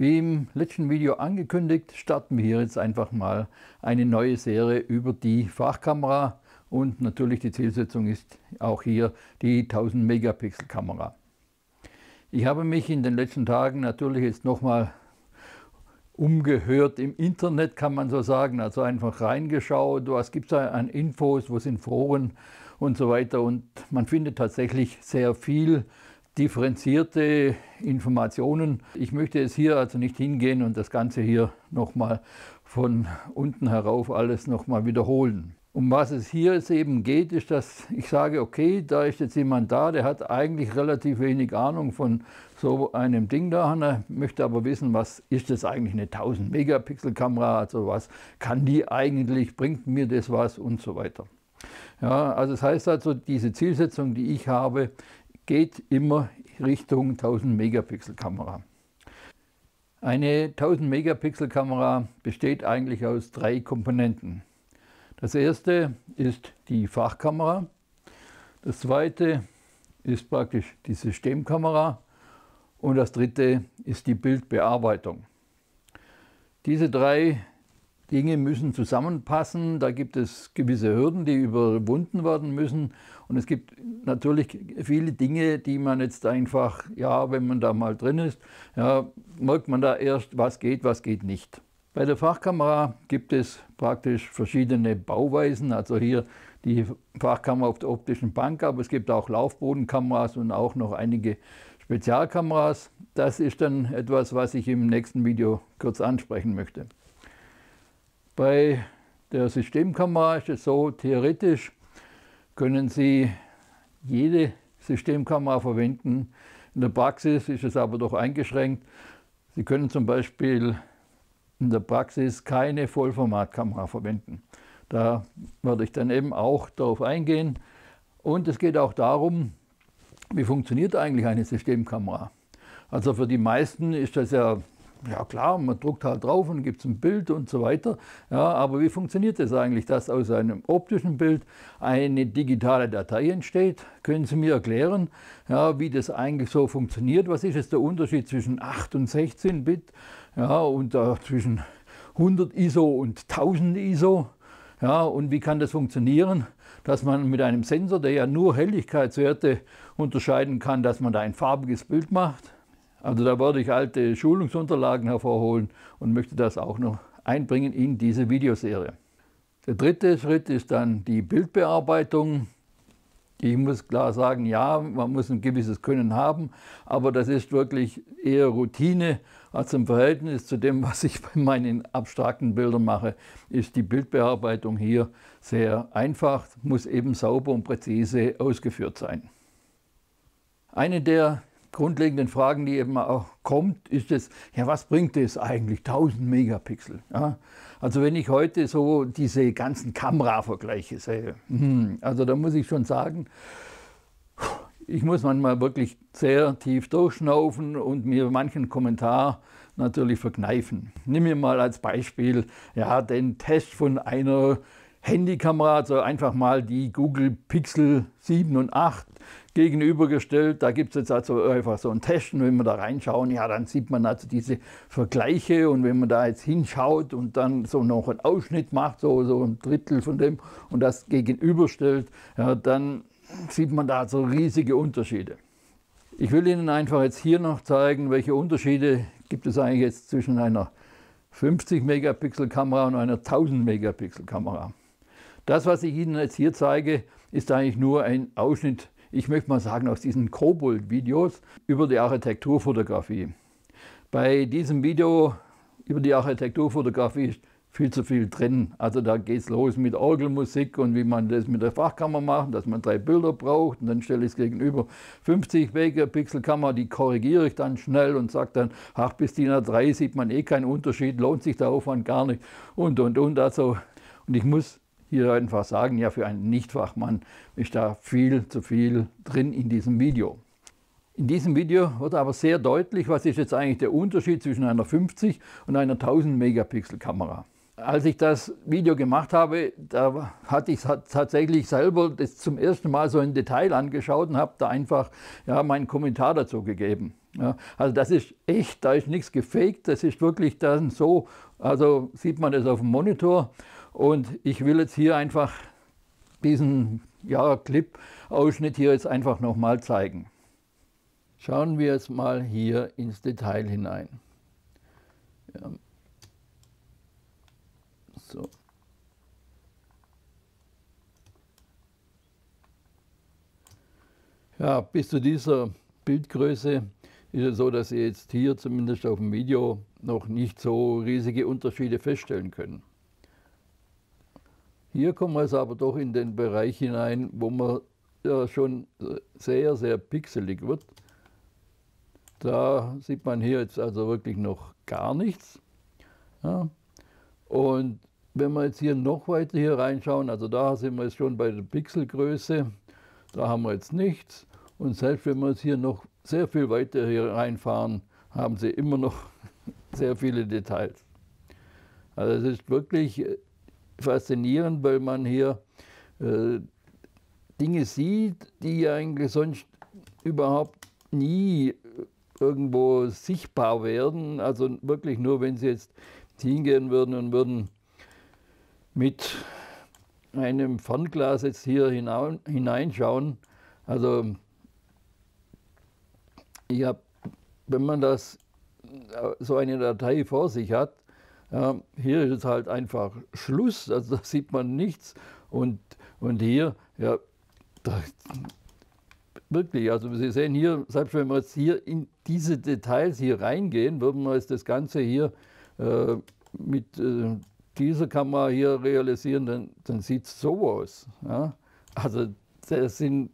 Wie im letzten Video angekündigt, starten wir hier jetzt einfach mal eine neue Serie über die Fachkamera. Und natürlich die Zielsetzung ist auch hier die 1000 Megapixel Kamera. Ich habe mich in den letzten Tagen natürlich jetzt nochmal umgehört im Internet, kann man so sagen, also einfach reingeschaut, was gibt es da an Infos, wo sind Foren und so weiter. Und man findet tatsächlich sehr viel differenzierte Informationen. Ich möchte es hier also nicht hingehen und das Ganze hier nochmal von unten herauf alles nochmal wiederholen. Um was es hier jetzt eben geht, ist, dass ich sage, okay, da ist jetzt jemand da, der hat eigentlich relativ wenig Ahnung von so einem Ding da, er möchte aber wissen, was ist das eigentlich eine 1000 Megapixel Kamera, also was kann die eigentlich, bringt mir das was und so weiter. Ja, also das heißt also, diese Zielsetzung, die ich habe, geht immer Richtung 1000 Megapixel Kamera. Eine 1000 Megapixel Kamera besteht eigentlich aus drei Komponenten. Das erste ist die Fachkamera, das zweite ist praktisch die Systemkamera und das dritte ist die Bildbearbeitung. Diese drei Dinge müssen zusammenpassen. Da gibt es gewisse Hürden, die überwunden werden müssen. Und es gibt natürlich viele Dinge, die man jetzt einfach, ja, wenn man da mal drin ist, ja, merkt man da erst, was geht, was geht nicht. Bei der Fachkamera gibt es praktisch verschiedene Bauweisen. Also hier die Fachkamera auf der optischen Bank, aber es gibt auch Laufbodenkameras und auch noch einige Spezialkameras. Das ist dann etwas, was ich im nächsten Video kurz ansprechen möchte. Bei der Systemkamera ist es so, theoretisch können Sie jede Systemkamera verwenden. In der Praxis ist es aber doch eingeschränkt. Sie können zum Beispiel in der Praxis keine Vollformatkamera verwenden. Da werde ich dann eben auch darauf eingehen. Und es geht auch darum, wie funktioniert eigentlich eine Systemkamera. Also für die meisten ist das ja ja klar, man druckt halt drauf und gibt es ein Bild und so weiter. Ja, aber wie funktioniert das eigentlich, dass aus einem optischen Bild eine digitale Datei entsteht? Können Sie mir erklären, ja, wie das eigentlich so funktioniert? Was ist jetzt der Unterschied zwischen 8 und 16 Bit ja, und äh, zwischen 100 ISO und 1000 ISO? Ja, und wie kann das funktionieren, dass man mit einem Sensor, der ja nur Helligkeitswerte unterscheiden kann, dass man da ein farbiges Bild macht? Also da werde ich alte Schulungsunterlagen hervorholen und möchte das auch noch einbringen in diese Videoserie. Der dritte Schritt ist dann die Bildbearbeitung. Ich muss klar sagen, ja, man muss ein gewisses Können haben, aber das ist wirklich eher Routine. Also im Verhältnis zu dem, was ich bei meinen abstrakten Bildern mache, ist die Bildbearbeitung hier sehr einfach, muss eben sauber und präzise ausgeführt sein. Eine der grundlegenden Fragen, die eben auch kommt, ist es, ja, was bringt es eigentlich, 1000 Megapixel? Ja? Also wenn ich heute so diese ganzen Kameravergleiche sehe, hm, also da muss ich schon sagen, ich muss manchmal wirklich sehr tief durchschnaufen und mir manchen Kommentar natürlich verkneifen. Nimm mir mal als Beispiel ja, den Test von einer Handykamera, also einfach mal die Google Pixel 7 und 8 gegenübergestellt. Da gibt es jetzt also einfach so ein Testen, wenn wir da reinschauen, ja, dann sieht man also diese Vergleiche und wenn man da jetzt hinschaut und dann so noch einen Ausschnitt macht, so, so ein Drittel von dem und das gegenüberstellt, ja, dann sieht man da so riesige Unterschiede. Ich will Ihnen einfach jetzt hier noch zeigen, welche Unterschiede gibt es eigentlich jetzt zwischen einer 50 Megapixel Kamera und einer 1000 Megapixel Kamera. Das, was ich Ihnen jetzt hier zeige, ist eigentlich nur ein Ausschnitt, ich möchte mal sagen, aus diesen Kobold-Videos über die Architekturfotografie. Bei diesem Video über die Architekturfotografie ist viel zu viel drin. Also da geht es los mit Orgelmusik und wie man das mit der Fachkammer macht, dass man drei Bilder braucht und dann stelle ich es gegenüber 50 Megapixel Kamera, die korrigiere ich dann schnell und sage dann, ach bis DIN A3 sieht man eh keinen Unterschied, lohnt sich der Aufwand gar nicht und und und. Also, und ich muss hier einfach sagen, ja, für einen Nichtfachmann ist da viel zu viel drin in diesem Video. In diesem Video wird aber sehr deutlich, was ist jetzt eigentlich der Unterschied zwischen einer 50 und einer 1000 Megapixel Kamera. Als ich das Video gemacht habe, da hatte ich tatsächlich selber das zum ersten Mal so in Detail angeschaut und habe da einfach ja, meinen Kommentar dazu gegeben. Ja, also das ist echt, da ist nichts gefaked, das ist wirklich dann so, also sieht man das auf dem Monitor und ich will jetzt hier einfach diesen ja, Clip-Ausschnitt hier jetzt einfach nochmal zeigen. Schauen wir jetzt mal hier ins Detail hinein. Ja. So. Ja, bis zu dieser Bildgröße ist es so, dass Sie jetzt hier zumindest auf dem Video noch nicht so riesige Unterschiede feststellen können. Hier kommen wir jetzt aber doch in den Bereich hinein, wo man ja schon sehr, sehr pixelig wird. Da sieht man hier jetzt also wirklich noch gar nichts. Ja. Und wenn wir jetzt hier noch weiter hier reinschauen, also da sind wir jetzt schon bei der Pixelgröße, da haben wir jetzt nichts. Und selbst wenn wir jetzt hier noch sehr viel weiter hier reinfahren, haben sie immer noch sehr viele Details. Also es ist wirklich faszinierend, weil man hier äh, Dinge sieht, die eigentlich sonst überhaupt nie irgendwo sichtbar werden. Also wirklich nur, wenn Sie jetzt hingehen würden und würden mit einem Fernglas jetzt hier hineinschauen. Also ich habe, wenn man das so eine Datei vor sich hat, ja, hier ist halt einfach Schluss, also da sieht man nichts. Und, und hier, ja, da, wirklich, also Sie sehen hier, selbst wenn wir jetzt hier in diese Details hier reingehen, würden wir jetzt das Ganze hier äh, mit äh, dieser Kamera hier realisieren, dann, dann sieht es so aus. Ja? Also das sind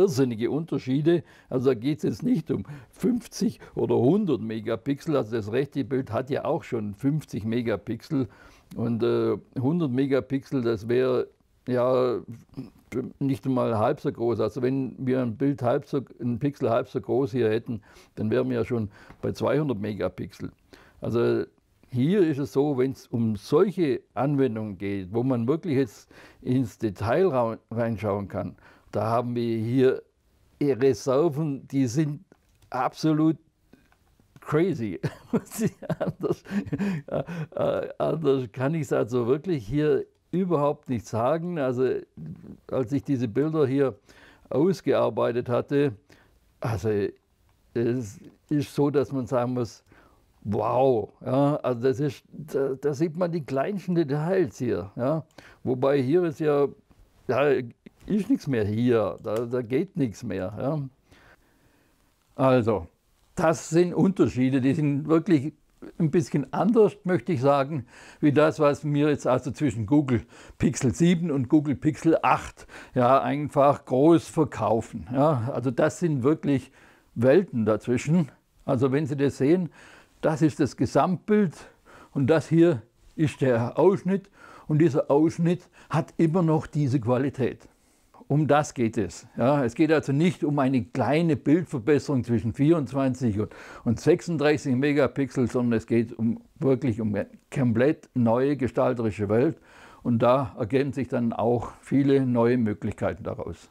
irrsinnige Unterschiede. Also da geht es jetzt nicht um 50 oder 100 Megapixel. Also das rechte Bild hat ja auch schon 50 Megapixel. Und äh, 100 Megapixel, das wäre ja nicht einmal halb so groß. Also wenn wir ein Bild halb so, ein Pixel halb so groß hier hätten, dann wären wir ja schon bei 200 Megapixel. Also hier ist es so, wenn es um solche Anwendungen geht, wo man wirklich jetzt ins Detail reinschauen kann, da haben wir hier Reserven, die sind absolut crazy. anders, äh, anders kann ich es also wirklich hier überhaupt nicht sagen. Also als ich diese Bilder hier ausgearbeitet hatte, also es ist so, dass man sagen muss, wow, ja, also das ist, da, da sieht man die kleinsten Details hier. Ja. Wobei hier ist ja, ja ist nichts mehr hier, da, da geht nichts mehr. Ja. Also, das sind Unterschiede, die sind wirklich ein bisschen anders, möchte ich sagen, wie das, was wir jetzt also zwischen Google Pixel 7 und Google Pixel 8 ja, einfach groß verkaufen. Ja, also das sind wirklich Welten dazwischen. Also wenn Sie das sehen, das ist das Gesamtbild und das hier ist der Ausschnitt und dieser Ausschnitt hat immer noch diese Qualität. Um das geht es. Ja, es geht also nicht um eine kleine Bildverbesserung zwischen 24 und 36 Megapixel, sondern es geht um, wirklich um eine komplett neue gestalterische Welt. Und da ergeben sich dann auch viele neue Möglichkeiten daraus.